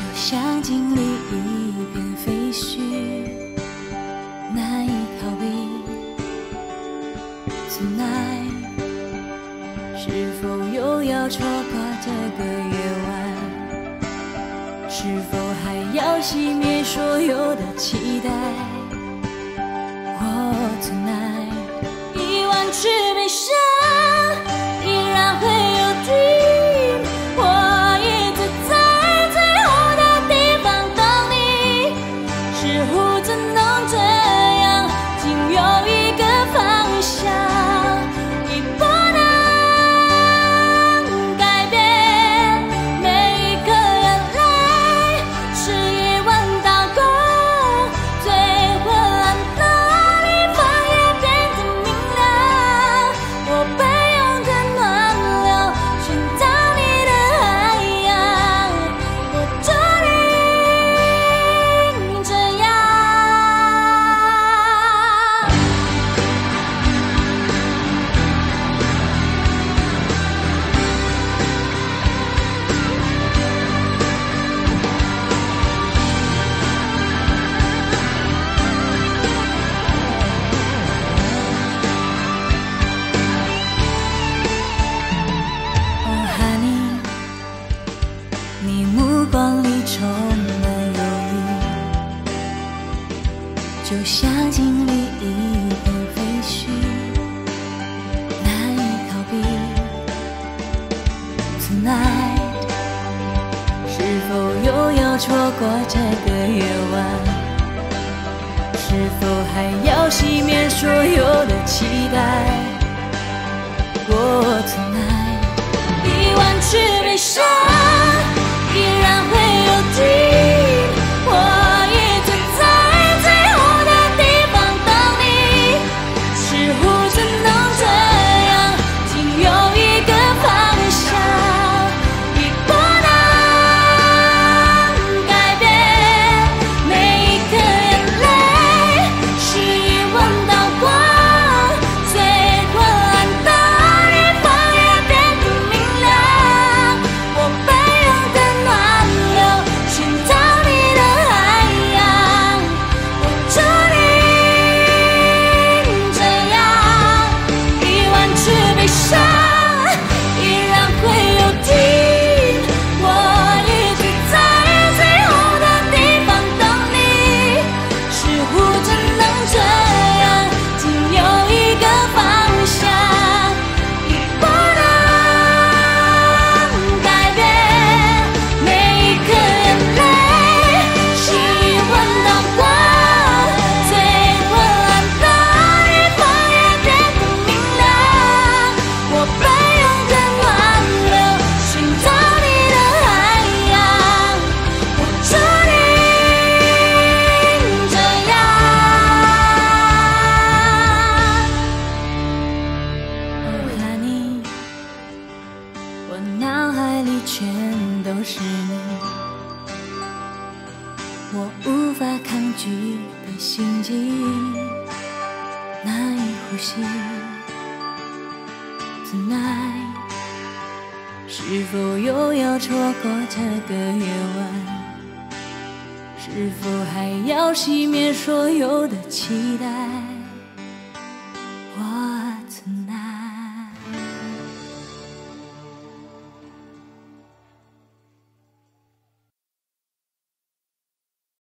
就像经历一片废墟，难以逃避。Tonight，是否又要错过这个夜晚？是否还要熄灭所有的期待？Oh tonight，一万次悲伤。你目光里充满犹豫就像经历一片废墟，难以逃避。Tonight，是否又要错过这个夜晚？是否还要熄灭所有的期我无法抗拒的心悸，难以呼吸。Tonight，是否又要错过这个夜晚？是否还要熄灭所有的期待？